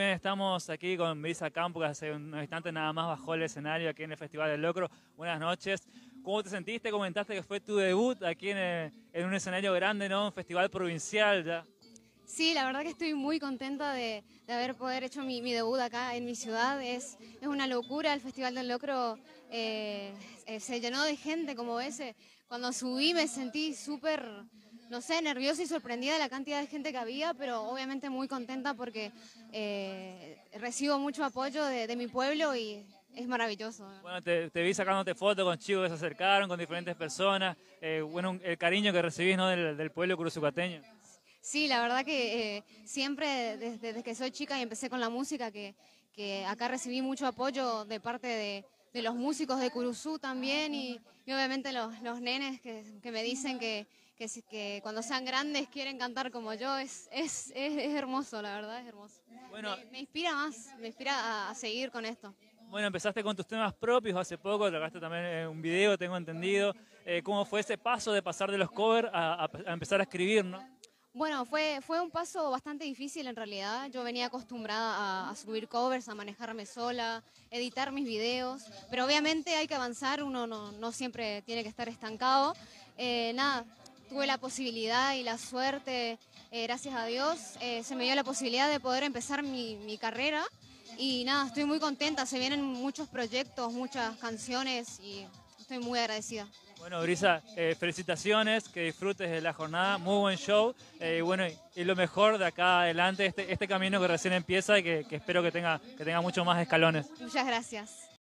Estamos aquí con Brisa Campo, que hace unos instantes nada más bajó el escenario aquí en el Festival del Locro. Buenas noches. ¿Cómo te sentiste? Comentaste que fue tu debut aquí en, un escenario grande, ¿no? Un festival provincial ya. Sí, la verdad que estoy muy contenta de, haber poder hecho mi, debut acá en mi ciudad. Es, es una locura, el Festival del Locro eh, eh, se llenó de gente como ese. Cuando subí me sentí súper no sé, nerviosa y sorprendida de la cantidad de gente que había, pero obviamente muy contenta porque eh, recibo mucho apoyo de, mi pueblo y es maravilloso. Bueno, te, vi sacándote fotos con chicos que se acercaron, con diferentes personas, eh, bueno, el cariño que recibís ¿no? del, pueblo cruzucateño. Sí, la verdad que eh, siempre desde, que soy chica y empecé con la música, que, que acá recibí mucho apoyo de parte de, los músicos de Curuzú también y, obviamente los, los nenes que, que me dicen que, que, que cuando sean grandes quieren cantar como yo, es, es, es, hermoso, la verdad, es hermoso. Bueno, me, inspira más, me inspira a, seguir con esto. Bueno, empezaste con tus temas propios hace poco, tocaste también un video, tengo entendido. Eh, ¿Cómo fue ese paso de pasar de los covers a, a, empezar a escribir, no? Bueno, fue, fue un paso bastante difícil en realidad. Yo venía acostumbrada a, subir covers, a manejarme sola, editar mis videos, pero obviamente hay que avanzar, uno no, no siempre tiene que estar estancado. Eh, nada, tuve la posibilidad y la suerte, eh, gracias a Dios, eh, se me dio la posibilidad de poder empezar mi, carrera y nada, estoy muy contenta, se vienen muchos proyectos, muchas canciones y estoy muy agradecida. Bueno, Brisa, eh, felicitaciones, que disfrutes de la jornada, muy buen show. y bueno, y lo mejor de acá adelante, este, este camino que recién empieza y que, que espero que tenga, que tenga muchos más escalones. Muchas gracias.